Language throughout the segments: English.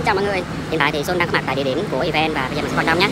xin chào mọi người. Hiện tại thì Sơn đang có mặt tại địa điểm của event và bây giờ mình sẽ vào trong nhé.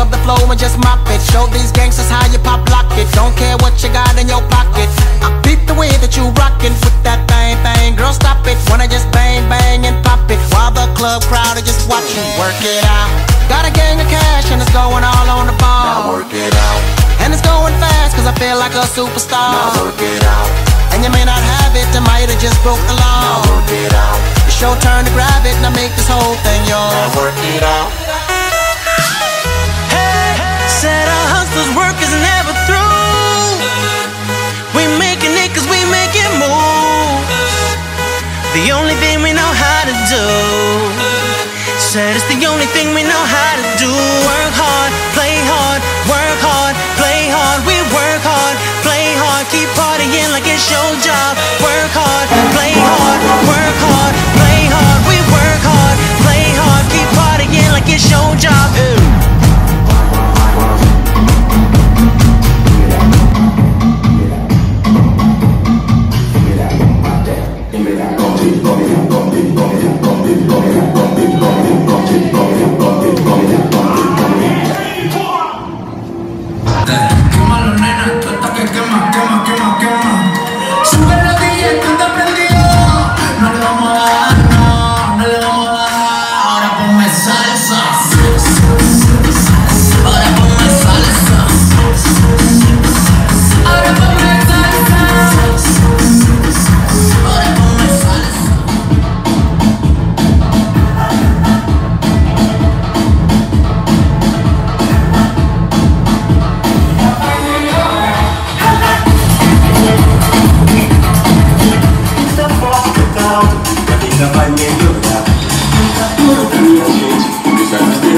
Scrub the flow and just mop it. Show these gangsters how you pop lock it. Don't care what you got in your pocket. I beat the way that you rockin' with that bang bang. Girl, stop it. Wanna just bang bang and pop it while the club crowd are just watching. Work it out. Got a gang of cash and it's going all on the ball. Now work it out, And it's going fast cause I feel like a superstar. now work it out, And you may not have it, I might have just broke the law now work it out, It's your turn to grab it and I make this whole thing now yours. work it out. Only thing we know how to do. Work hard, play hard, work hard, play hard. We work hard, play hard, keep partying like it's your job.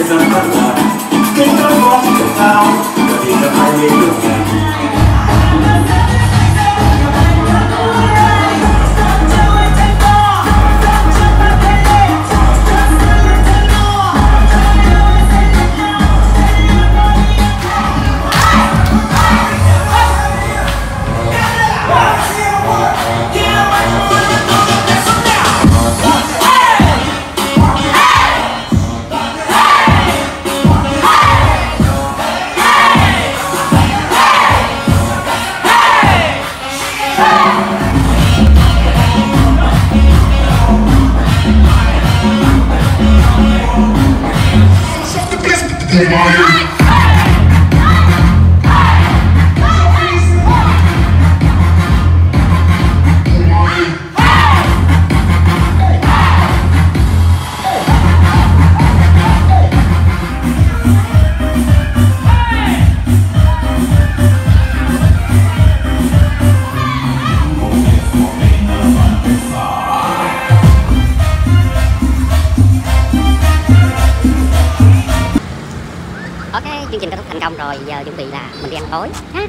Ok, chương trình kết thành công rồi Giờ chuẩn bị là mình đi ăn tối. Ha.